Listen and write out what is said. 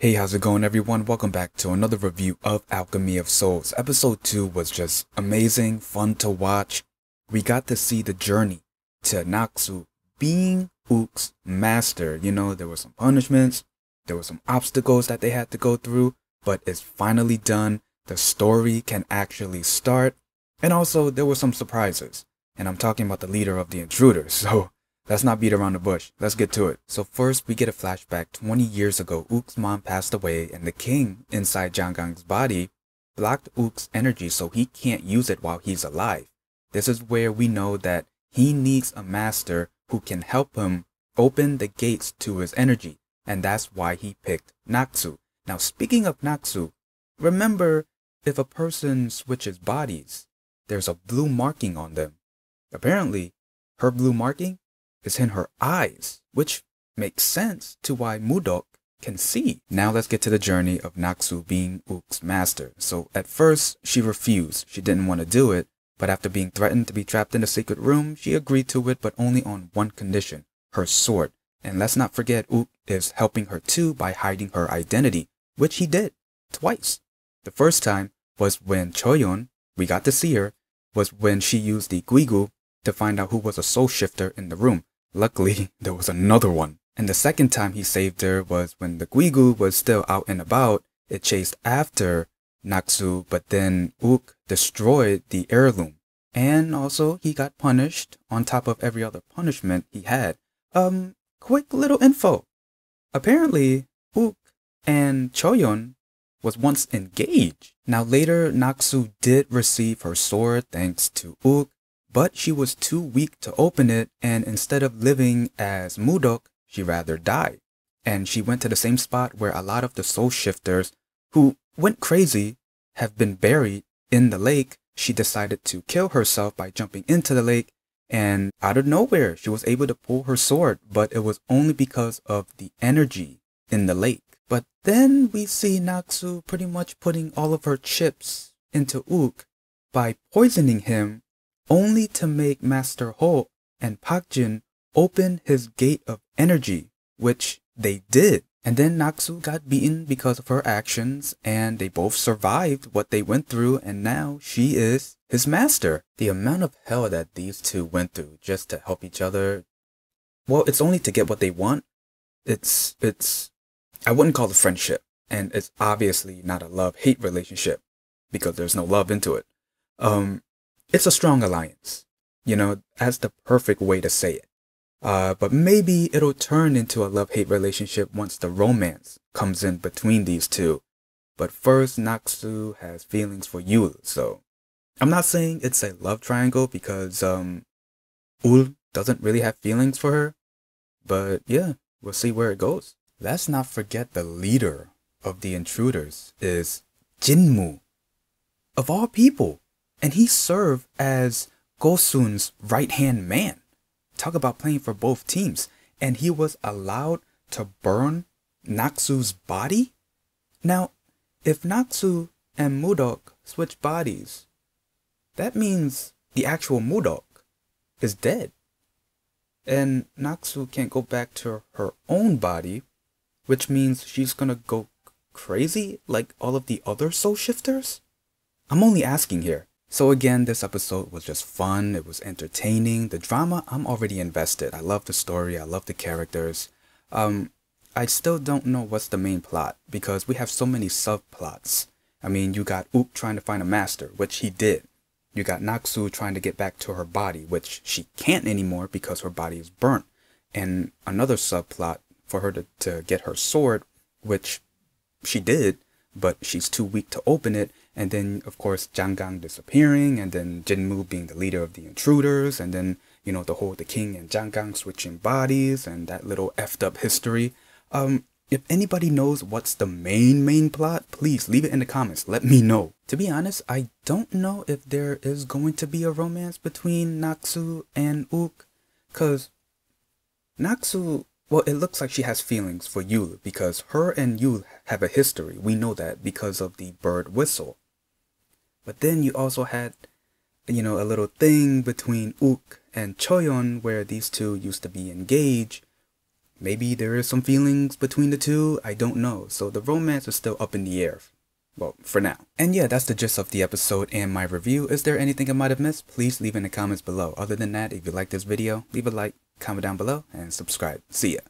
Hey, how's it going everyone? Welcome back to another review of Alchemy of Souls. Episode 2 was just amazing, fun to watch. We got to see the journey to Naxu being Uk's master. You know, there were some punishments, there were some obstacles that they had to go through, but it's finally done. The story can actually start. And also, there were some surprises. And I'm talking about the leader of the intruders, so Let's not beat around the bush. Let's get to it. So first, we get a flashback 20 years ago. Uk's mom passed away and the king inside Janggang's body blocked Uk's energy so he can't use it while he's alive. This is where we know that he needs a master who can help him open the gates to his energy. And that's why he picked Naxu. Now, speaking of Naxu, remember if a person switches bodies, there's a blue marking on them. Apparently, her blue marking is in her eyes, which makes sense to why Mudok can see. Now let's get to the journey of Naxu being Uk's master. So at first, she refused. She didn't want to do it, but after being threatened to be trapped in a secret room, she agreed to it, but only on one condition, her sword. And let's not forget Uk is helping her too by hiding her identity, which he did, twice. The first time was when Choyon, we got to see her, was when she used the Guigu to find out who was a soul shifter in the room. Luckily, there was another one. And the second time he saved her was when the Guigu was still out and about. It chased after Naxu, but then Uk destroyed the heirloom. And also, he got punished on top of every other punishment he had. Um, quick little info. Apparently, Uk and Choyon was once engaged. Now later, Naxu did receive her sword thanks to Uk, but she was too weak to open it, and instead of living as Mudok, she rather died. And she went to the same spot where a lot of the soul shifters who went crazy have been buried in the lake. She decided to kill herself by jumping into the lake, and out of nowhere, she was able to pull her sword, but it was only because of the energy in the lake. But then we see Naxu pretty much putting all of her chips into Uk by poisoning him only to make Master Ho and Pakjin open his gate of energy, which they did. And then Naxu got beaten because of her actions, and they both survived what they went through, and now she is his master. The amount of hell that these two went through just to help each other, well, it's only to get what they want. It's, it's, I wouldn't call it friendship, and it's obviously not a love-hate relationship, because there's no love into it. Um, it's a strong alliance. You know, that's the perfect way to say it. Uh, but maybe it'll turn into a love-hate relationship once the romance comes in between these two. But first, Naxu has feelings for Yul, so I'm not saying it's a love triangle because um, Yul doesn't really have feelings for her. But yeah, we'll see where it goes. Let's not forget the leader of the intruders is Jinmu. Of all people, and he served as Gosun's right-hand man. Talk about playing for both teams. And he was allowed to burn Naxu's body? Now, if Naxu and Mudok switch bodies, that means the actual Mudok is dead. And Naxu can't go back to her own body, which means she's gonna go crazy like all of the other soul shifters? I'm only asking here. So again, this episode was just fun. It was entertaining. The drama, I'm already invested. I love the story. I love the characters. Um, I still don't know what's the main plot because we have so many subplots. I mean, you got Uk trying to find a master, which he did. You got Naxu trying to get back to her body, which she can't anymore because her body is burnt. And another subplot for her to, to get her sword, which she did, but she's too weak to open it and then of course Janggang disappearing, and then Jinmu being the leader of the intruders, and then you know the whole the king and Janggang switching bodies, and that little effed up history. Um, if anybody knows what's the main main plot, please leave it in the comments. Let me know. To be honest, I don't know if there is going to be a romance between Naxu and Uk, cause Naxu well, it looks like she has feelings for Yul because her and Yul have a history. We know that because of the bird whistle. But then you also had, you know, a little thing between Uk and Choyon where these two used to be engaged. maybe there is some feelings between the two. I don't know. So the romance is still up in the air. Well, for now. And yeah, that's the gist of the episode and my review. Is there anything I might have missed? Please leave in the comments below. Other than that, if you like this video, leave a like, comment down below, and subscribe. See ya.